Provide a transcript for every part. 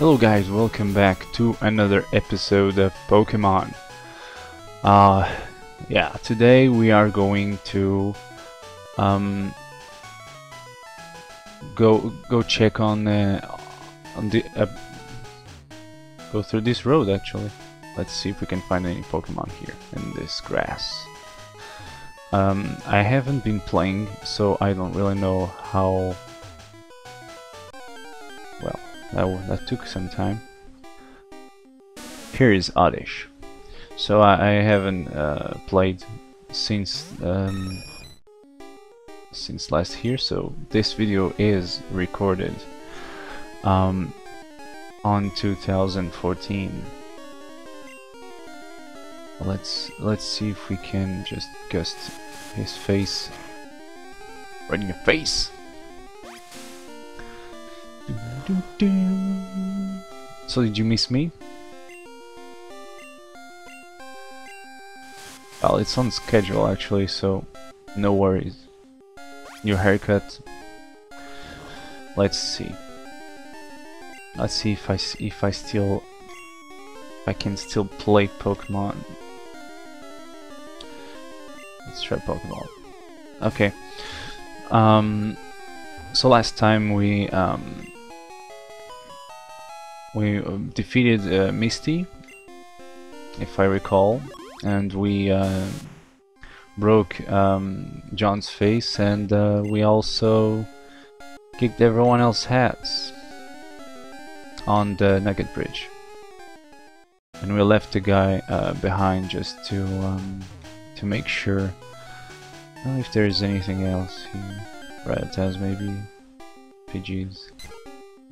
Hello guys, welcome back to another episode of Pokemon. Uh, yeah, today we are going to um, go go check on uh, on the uh, go through this road actually. Let's see if we can find any Pokemon here in this grass. Um, I haven't been playing, so I don't really know how that, that took some time. Here is Oddish. So I, I haven't uh, played since um, since last year, so this video is recorded um, on 2014. Let's let's see if we can just gust his face right in your face. So did you miss me? Well, it's on schedule actually, so no worries. New haircut. Let's see. Let's see if I if I still if I can still play Pokemon. Let's try Pokemon. Okay. Um. So last time we um we uh, defeated uh, Misty, if I recall, and we uh, broke um, John's face, and uh, we also kicked everyone else's hats on the Nugget Bridge. And we left the guy uh, behind just to um, to make sure if there's anything else here. Rattatas maybe, Pidgeys,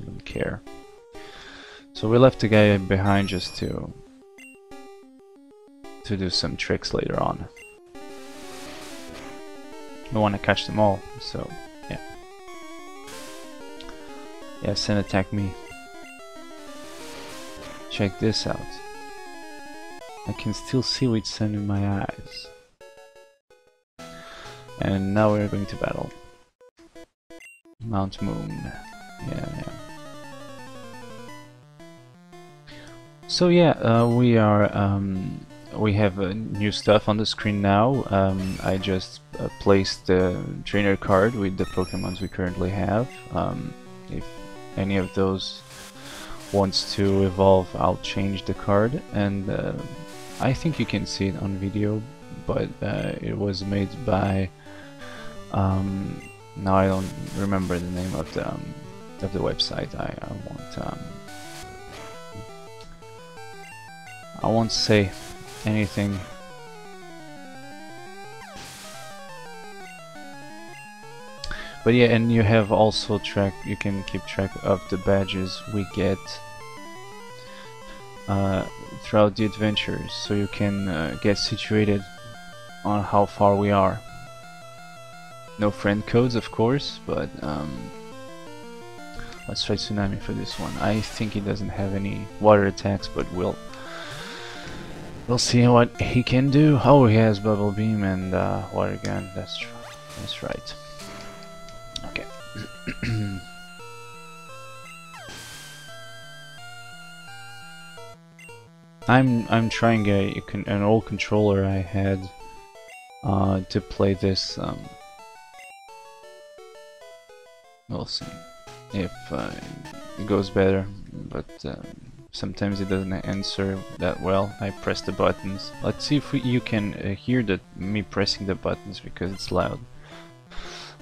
don't care. So we left the guy behind just to to do some tricks later on. We want to catch them all, so yeah. Yes, and attack me. Check this out. I can still see with sun in my eyes. And now we're going to battle. Mount Moon. Yeah, yeah. So yeah, uh, we are um, we have uh, new stuff on the screen now. Um, I just uh, placed the trainer card with the Pokemons we currently have. Um, if any of those wants to evolve, I'll change the card, and uh, I think you can see it on video. But uh, it was made by um, now I don't remember the name of the um, of the website. I, I won't I won't say anything. But yeah, and you have also track. You can keep track of the badges we get uh, throughout the adventures, so you can uh, get situated on how far we are. No friend codes, of course, but um, let's try Tsunami for this one. I think he doesn't have any water attacks, but we'll we'll see what he can do. Oh, he has Bubble Beam and uh, Water Gun. That's that's right. Okay. I'm I'm trying a an old controller I had uh, to play this. Um, we'll see if uh, it goes better, but um, sometimes it doesn't answer that well. I press the buttons. Let's see if we, you can uh, hear that me pressing the buttons because it's loud.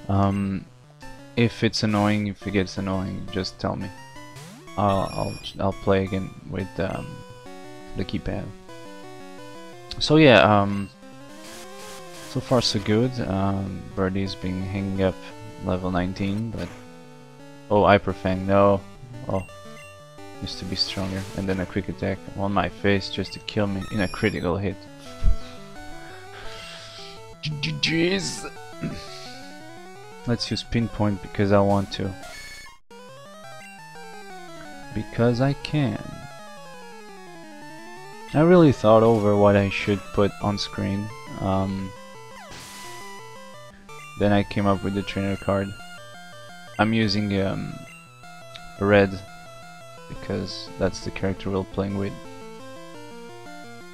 Um, if it's annoying, if it gets annoying, just tell me. I'll I'll, I'll play again with um, the keypad. So yeah, um, so far so good. Um, Birdie's been hanging up level 19, but oh, Hyper Fang, no, oh, used to be stronger. And then a quick attack on my face just to kill me in a critical hit. Jeez. Let's use pinpoint because I want to. Because I can. I really thought over what I should put on screen. Um, then I came up with the trainer card. I'm using um, red because that's the character we're playing with.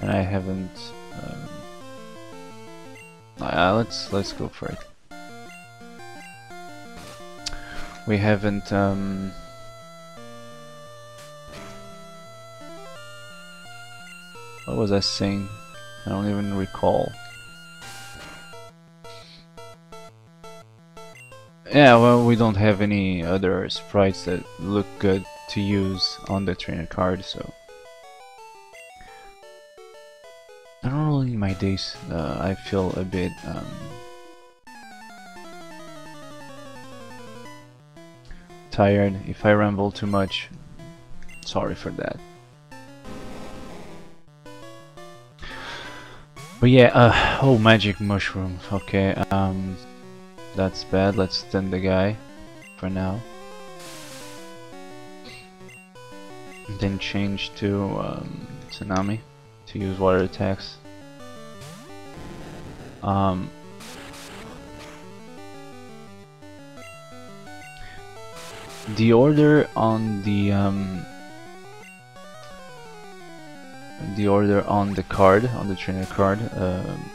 And I haven't. Um, uh, let's let's go for it. We haven't. Um, what was I saying? I don't even recall. Yeah, well, we don't have any other sprites that look good to use on the trainer card, so... Normally in my days, uh, I feel a bit... Um, tired if I ramble too much. Sorry for that. But yeah, uh, oh, magic mushroom. Okay, um... That's bad, let's stun the guy for now. Then change to um, Tsunami to use water attacks. Um, the order on the um, the order on the card on the trainer card um,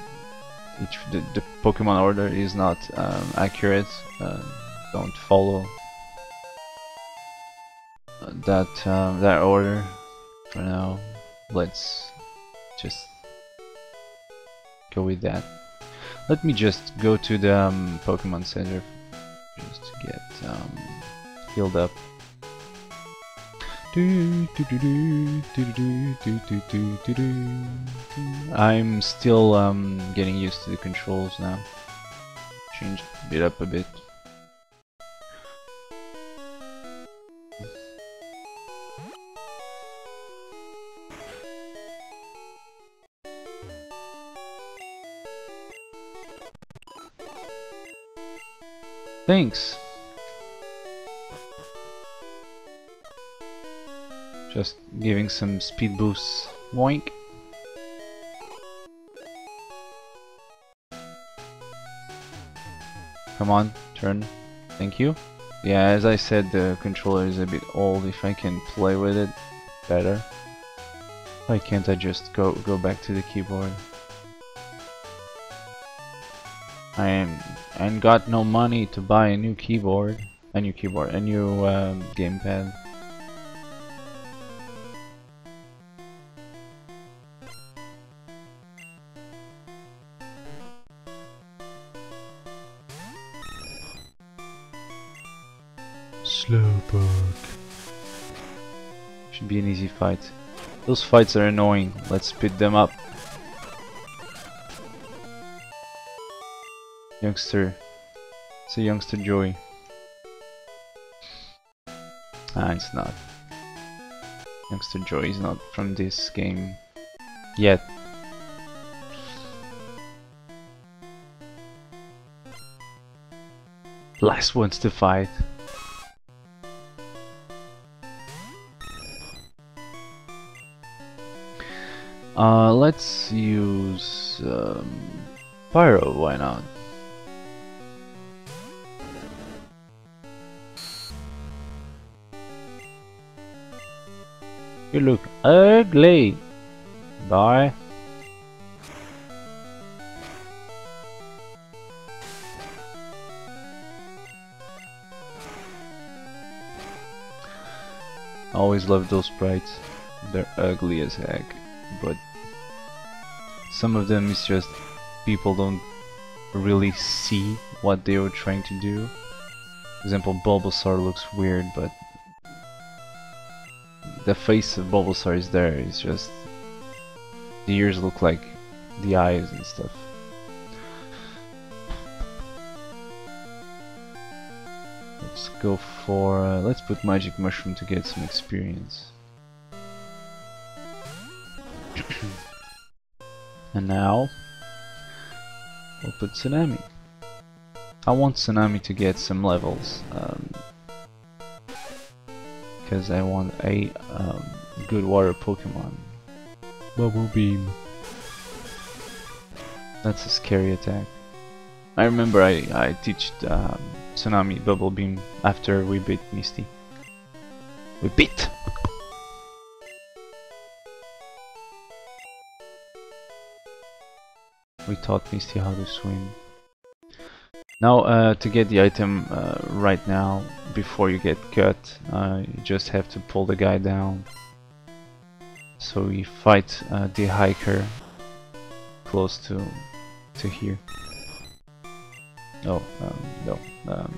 each the, the Pokemon order is not um, accurate. Uh, don't follow that um, that order for now. Let's just go with that. Let me just go to the um, Pokemon Center just to get um, healed up. I'm still um, getting used to the controls now. Change it up a bit. Thanks. Just giving some speed boosts. Boink. Come on, turn. Thank you. Yeah, as I said, the controller is a bit old. If I can play with it better. Why can't I just go go back to the keyboard? I am and got no money to buy a new keyboard, a new keyboard, a new um, gamepad. Slowpoke. Should be an easy fight. Those fights are annoying. Let's speed them up. Youngster. It's a youngster joey. Ah, it's not. Youngster Joey is not from this game yet. Last ones to fight. Uh, let's use um, Pyro, why not? You look ugly. Bye. Always love those sprites. They're ugly as heck, but some of them is just people don't really see what they were trying to do. For example, Bulbasaur looks weird, but the face of Bulbasaur is there. It's just the ears look like the eyes and stuff. Let's go for uh, let's put Magic Mushroom to get some experience. and now we'll put Tsunami. I want Tsunami to get some levels. Um, because I want a um, good water Pokemon. Bubble Beam. That's a scary attack. I remember I, I teached um, Tsunami Bubble Beam after we beat Misty. We beat! We taught Misty how to swim. Now, uh, to get the item uh, right now, before you get cut, uh, you just have to pull the guy down. So we fight uh, the hiker close to to here. Oh, um, no. Um,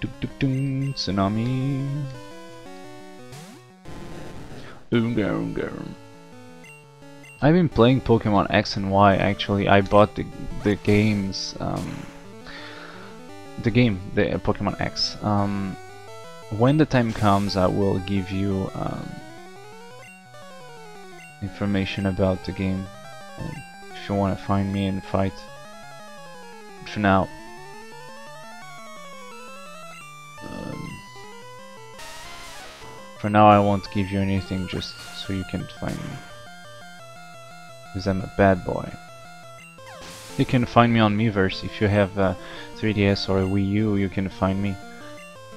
duk, duk, duk, tsunami. Oonga, oonga. I've been playing Pokemon X and Y actually. I bought the the games um, the game, the uh, Pokemon X. Um, when the time comes I will give you um, information about the game if you want to find me and fight. For now um, for now I won't give you anything just so you can find me because I'm a bad boy. You can find me on Miiverse if you have a 3DS or a Wii U. You can find me.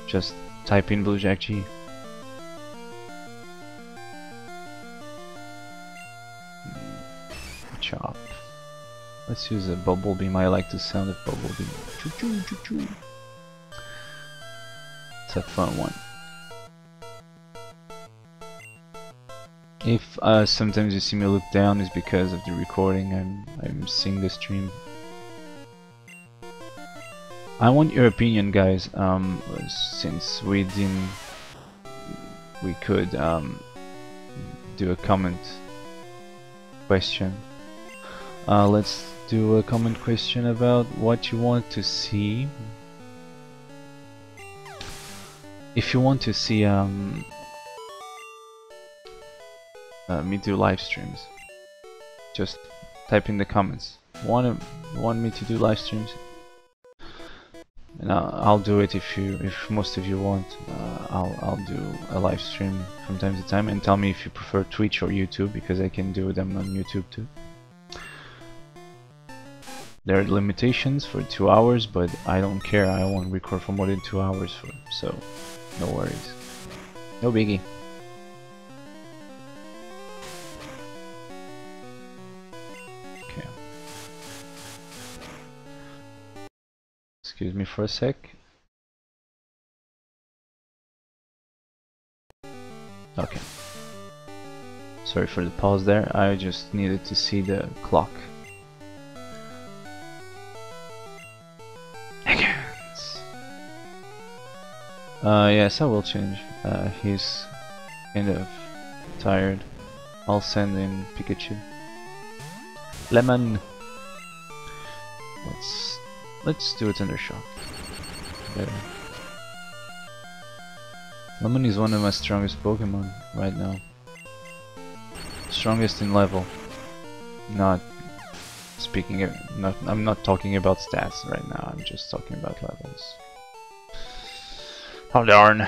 Just type in BlueJackG. Chop. Let's use a bubble beam. I like the sound of bubble beam. It's a fun one. If uh, sometimes you see me look down, it's because of the recording. I'm I'm seeing the stream. I want your opinion, guys. Um, since we didn't, we could um, do a comment question. Uh, let's do a comment question about what you want to see. If you want to see um, uh, me do live streams. Just type in the comments. Want want me to do live streams? And I'll, I'll do it if you if most of you want. Uh, I'll I'll do a live stream from time to time and tell me if you prefer Twitch or YouTube because I can do them on YouTube too. There are limitations for two hours, but I don't care. I won't record for more than two hours, for, so no worries. No biggie. Excuse me for a sec. Okay. Sorry for the pause there, I just needed to see the clock. Higgins! Uh, yes, I will change. Uh, he's kind of tired. I'll send in Pikachu. Lemon! Let's Let's do a Thundershock. Better. Lemon is one of my strongest Pokemon right now. Strongest in level. Not speaking of, not I'm not talking about stats right now, I'm just talking about levels. Oh darn.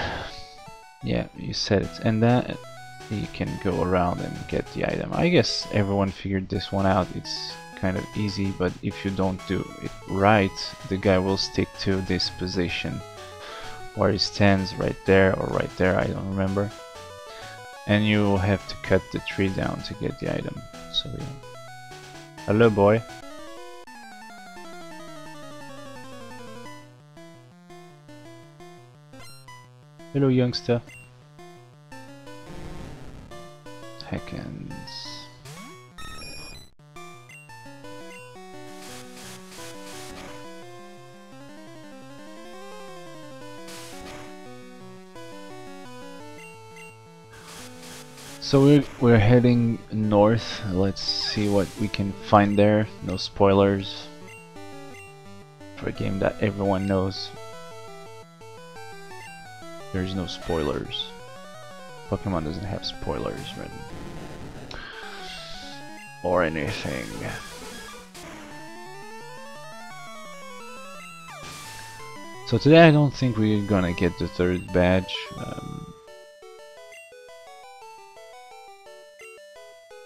Yeah, you said it. And then you can go around and get the item. I guess everyone figured this one out. It's kind of easy, but if you don't do it right, the guy will stick to this position where he stands right there or right there, I don't remember. And you will have to cut the tree down to get the item. So yeah. Hello boy. Hello youngster. Heckens. So we're, we're heading north. Let's see what we can find there. No spoilers. For a game that everyone knows. There's no spoilers. Pokemon doesn't have spoilers written. Or anything. So today I don't think we're gonna get the third badge. Um,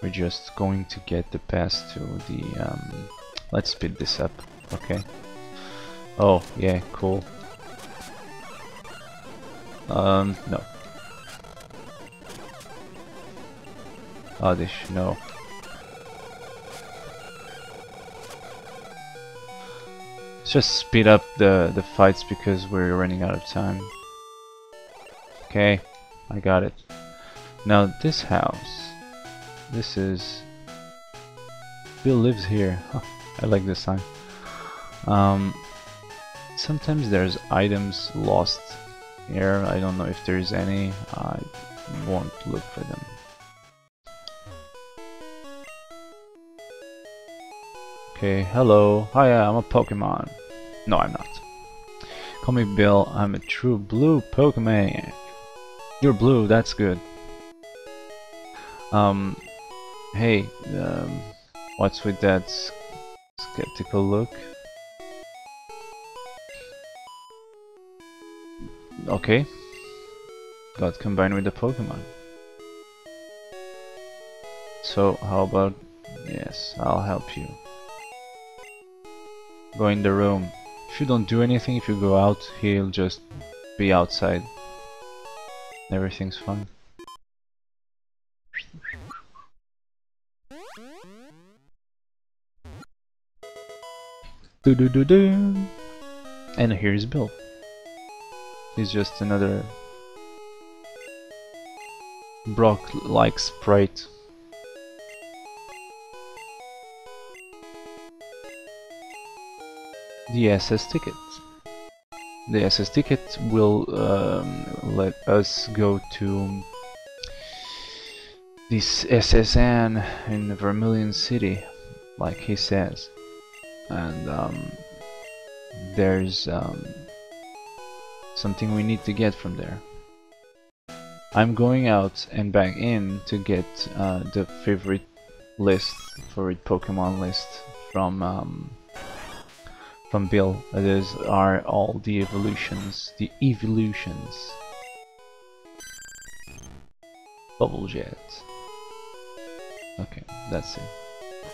We're just going to get the pass to the... Um, let's speed this up, okay? Oh, yeah, cool. Um, no. Oddish, no. Let's just speed up the, the fights because we're running out of time. Okay, I got it. Now this house this is... Bill lives here. I like this sign. Um, sometimes there's items lost here. I don't know if there's any. I won't look for them. Okay, hello. Hi, I'm a Pokemon. No, I'm not. Call me Bill. I'm a true blue Pokemon. You're blue, that's good. Um, hey, um, what's with that skeptical look? Okay. Got combined with the Pokemon. So, how about... Yes, I'll help you. Go in the room. If you don't do anything, if you go out, he'll just be outside. Everything's fine. Do do do do. And here's Bill. He's just another Brock-like sprite. The SS ticket. The SS ticket will um, let us go to this SS Anne in the Vermilion City, like he says. And um, there's um, something we need to get from there. I'm going out and back in to get uh, the favorite list, favorite Pokemon list from um, from Bill. These are all the evolutions, the evolutions. Bubble Jet. Okay, that's it.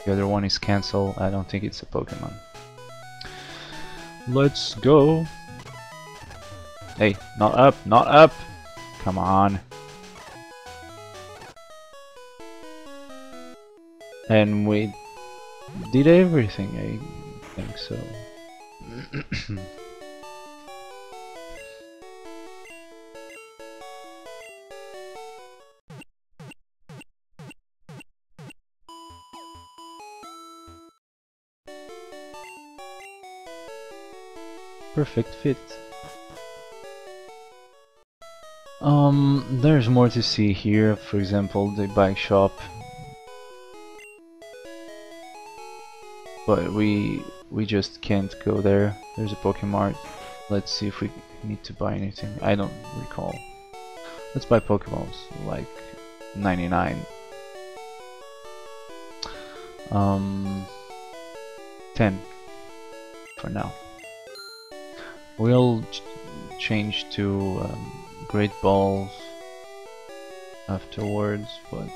The other one is cancel. I don't think it's a Pokemon. Let's go. Hey, not up, not up. Come on. And we did everything, I think so. Perfect fit. Um, there's more to see here, for example, the bike shop. But we we just can't go there. There's a Pokemart. Let's see if we need to buy anything. I don't recall. Let's buy Pokeballs, like 99. Um, 10 for now. We'll ch change to um, great balls afterwards, but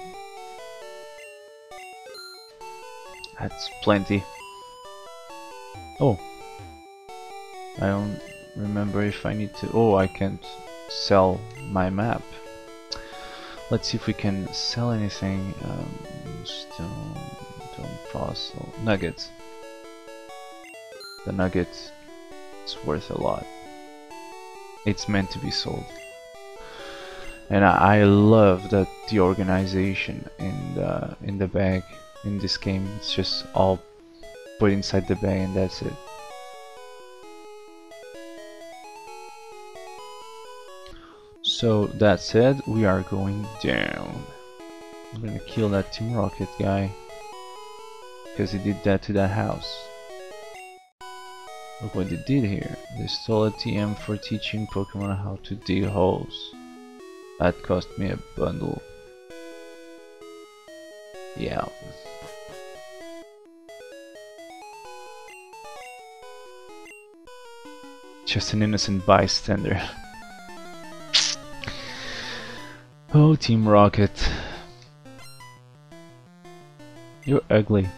that's plenty. Oh, I don't remember if I need to. Oh, I can't sell my map. Let's see if we can sell anything. Um, stone, stone fossil, nuggets. The nuggets is worth a lot. It's meant to be sold. And I, I love that the organization in the uh, in the bag in this game it's just all put inside the bag and that's it. So that said we are going down. I'm gonna kill that Team Rocket guy because he did that to that house Look what they did here. They stole a TM for teaching Pokemon how to dig holes. That cost me a bundle. Yeah. Just an innocent bystander. oh, Team Rocket. You're ugly.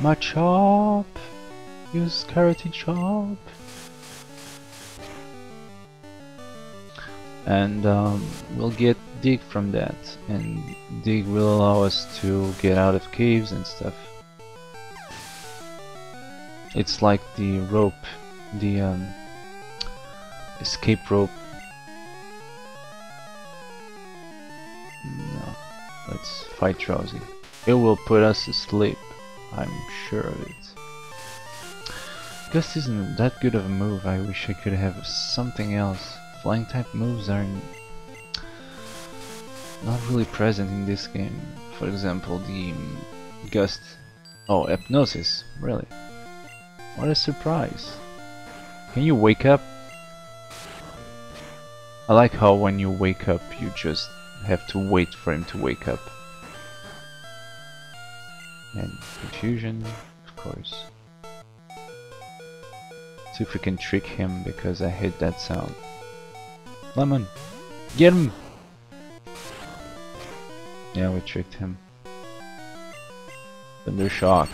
My chop! Use karate chop! and um, we'll get dig from that and dig will allow us to get out of caves and stuff it's like the rope the um, escape rope no let's fight Drowzee it will put us to sleep I'm sure of it Gust isn't that good of a move I wish I could have something else flying type moves are not really present in this game. For example, the Gust... Oh, Hypnosis, really? What a surprise. Can you wake up? I like how when you wake up you just have to wait for him to wake up. And confusion, of course. See if we can trick him because I hate that sound. Lemon! Get him! Yeah, we tricked him. Thunder Shock.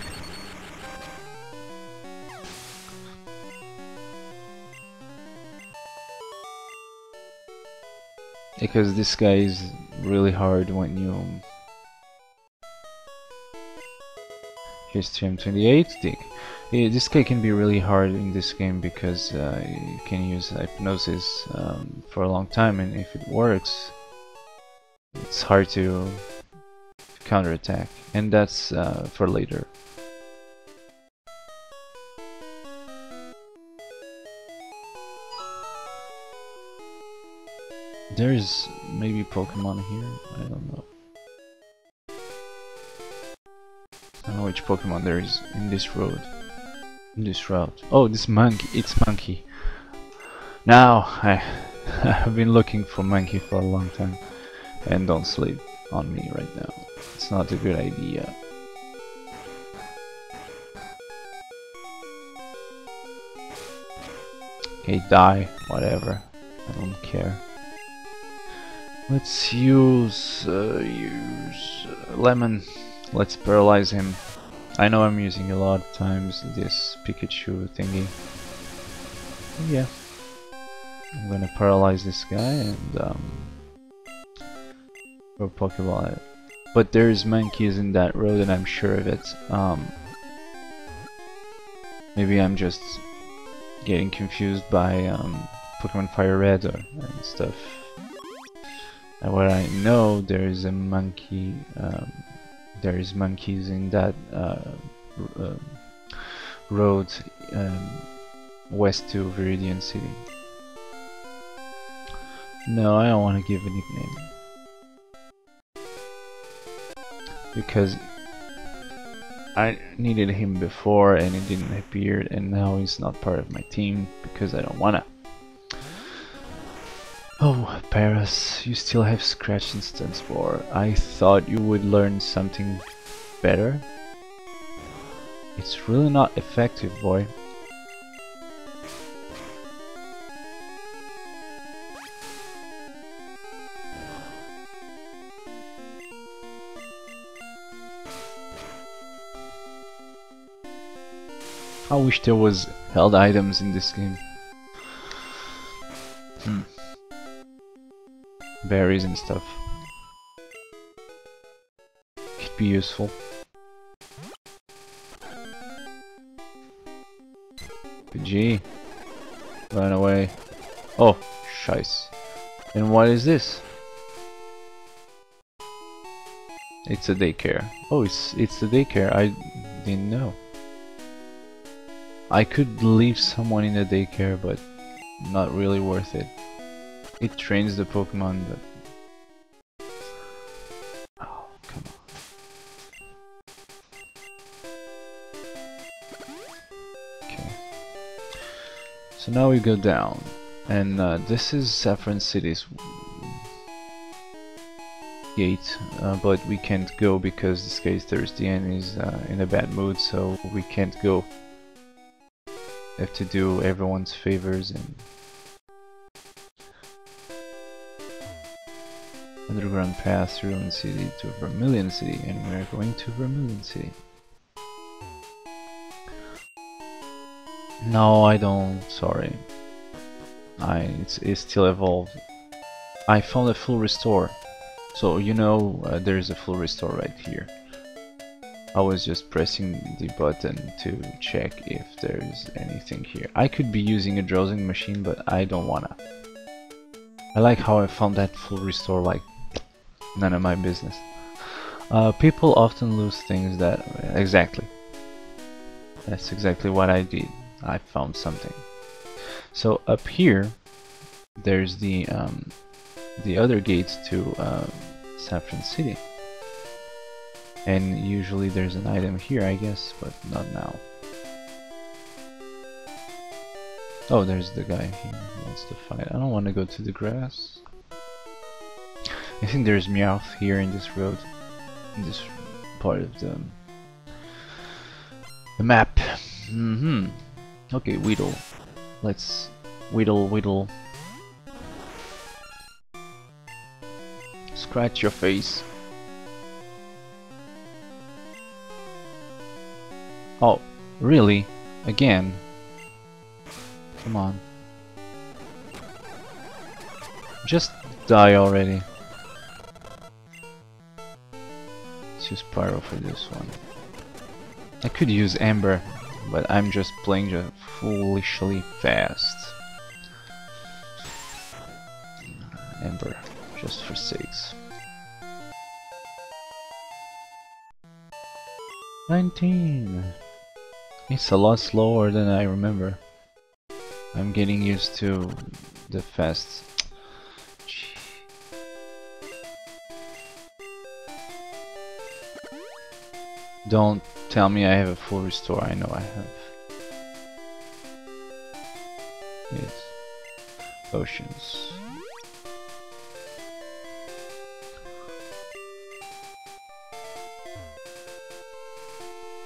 Because this guy is really hard when you... Here's TM28 Dig. Yeah, this guy can be really hard in this game because uh, you can use hypnosis um, for a long time and if it works it's hard to counterattack and that's uh, for later. There's maybe Pokemon here, I don't know. Know which Pokemon there is in this road In this route. Oh, this monkey. It's monkey. Now, I, I've been looking for monkey for a long time. And don't sleep on me right now. It's not a good idea. Okay, die. Whatever. I don't care. Let's use... Uh, use... Uh, lemon. Let's paralyze him. I know I'm using a lot of times this Pikachu thingy. Yeah. I'm gonna paralyze this guy and um throw Pokeball. But there's monkeys in that road and I'm sure of it. Um maybe I'm just getting confused by um Pokemon Fire Red or and stuff. And what I know there is a monkey um, there is monkeys in that uh, uh, road um, west to Viridian City. No, I don't want to give a nickname. Because I needed him before and he didn't appear and now he's not part of my team because I don't wanna. Oh, Paras, you still have Scratch and Stun Spore. I thought you would learn something better. It's really not effective, boy. I wish there was held items in this game. Berries and stuff. Could be useful. G. Run away. Oh, shice. And what is this? It's a daycare. Oh, it's it's a daycare. I didn't know. I could leave someone in the daycare, but not really worth it. It trains the Pokemon, but... Oh, come on. Okay. So now we go down, and uh, this is Saffron City's gate, uh, but we can't go because this guy is thirsty and is uh, in a bad mood, so we can't go. Have to do everyone's favors and underground path through Ruin City to Vermilion City, and we're going to Vermilion City. No, I don't. Sorry. I it's, it's still evolved. I found a full restore. So you know uh, there's a full restore right here. I was just pressing the button to check if there's anything here. I could be using a dowsing machine, but I don't wanna. I like how I found that full restore like none of my business. Uh, people often lose things that... exactly. That's exactly what I did. I found something. So up here, there's the um, the other gates to uh, Saffron City. And usually there's an item here, I guess, but not now. Oh, there's the guy who wants to fight. I don't want to go to the grass. I think there's Meowth here in this road, in this part of the, the map. Mm hmm Okay, Weedle. Let's whittle, whittle. Scratch your face. Oh, really? Again? Come on. Just die already. Let's use Pyro for this one. I could use Ember, but I'm just playing just foolishly fast. Ember, just for sakes. 19! It's a lot slower than I remember. I'm getting used to the fast. Don't tell me I have a full restore, I know I have. Yes. Potions.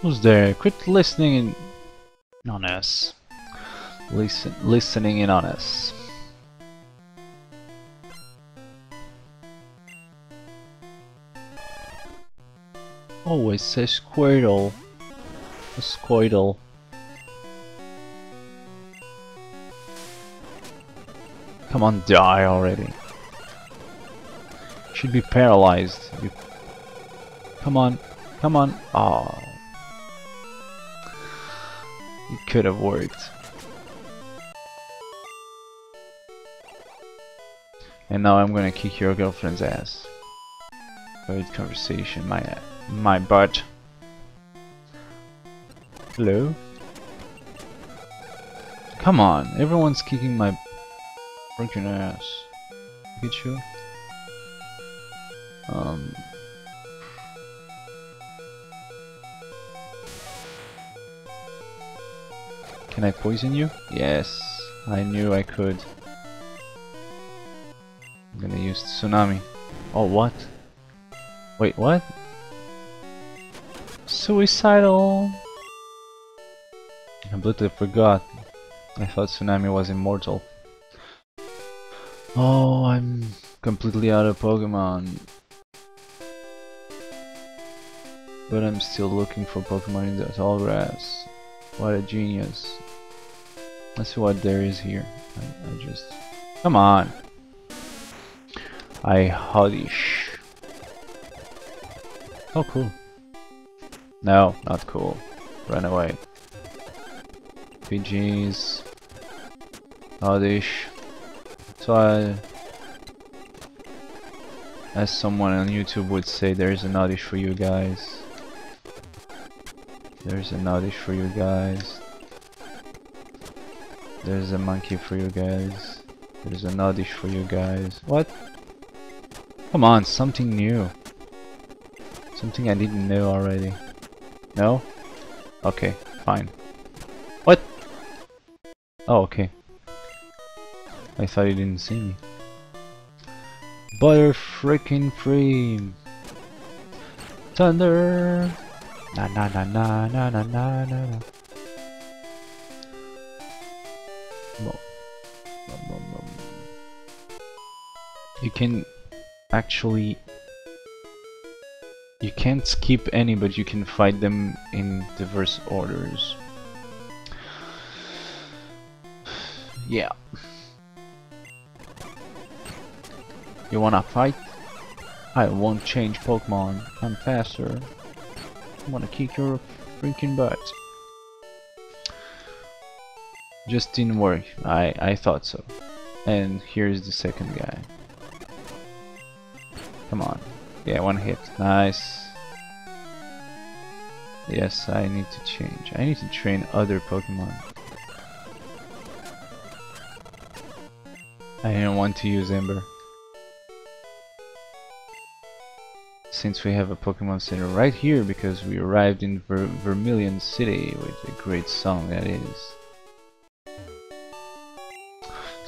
Who's there? Quit listening in on us. Listen, listening in on us. Oh, Always say Squirtle. A Squirtle. Come on, die already. Should be paralyzed. You... Come on, come on. Oh. It could have worked. And now I'm gonna kick your girlfriend's ass. Good conversation, my my butt. Hello? Come on, everyone's kicking my freaking ass. Pikachu? Um Can I poison you? Yes, I knew I could. I'm gonna use Tsunami. Oh, what? Wait, what? Suicidal! I completely forgot. I thought Tsunami was immortal. Oh, I'm completely out of Pokemon. But I'm still looking for Pokemon in the tall grass. What a genius. Let's see what there is here. I, I just... Come on! I Oddish. Oh, cool. No, not cool. Run away. Pidgeys. Oddish. So I... As someone on YouTube would say, there's an Oddish for you guys. There's an Oddish for you guys. There's a monkey for you guys. There's an Oddish for you guys. What? Come on, something new. Something I didn't know already. No? Okay, fine. What? Oh, okay. I thought you didn't see me. Butter freaking free. Thunder. Na na na na na na na na. You can actually you can't skip any but you can fight them in diverse orders Yeah. You wanna fight? I won't change Pokemon. I'm faster. I wanna kick your freaking butt. Just didn't work. I, I thought so. And here's the second guy. Come on. Yeah, one hit. Nice. Yes, I need to change. I need to train other Pokemon. I didn't want to use Ember. Since we have a Pokemon Center right here because we arrived in Ver Vermilion City with a great song that is.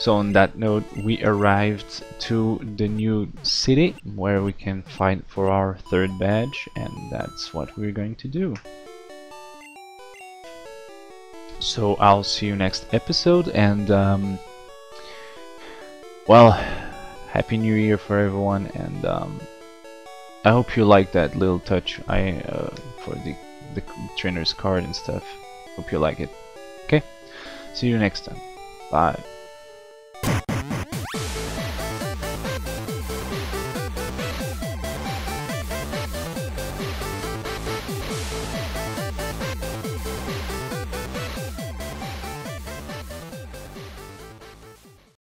So on that note, we arrived to the new city where we can fight for our third badge and that's what we're going to do. So I'll see you next episode and um, well, Happy New Year for everyone and um, I hope you like that little touch I uh, for the, the trainer's card and stuff. Hope you like it. Okay, see you next time. Bye.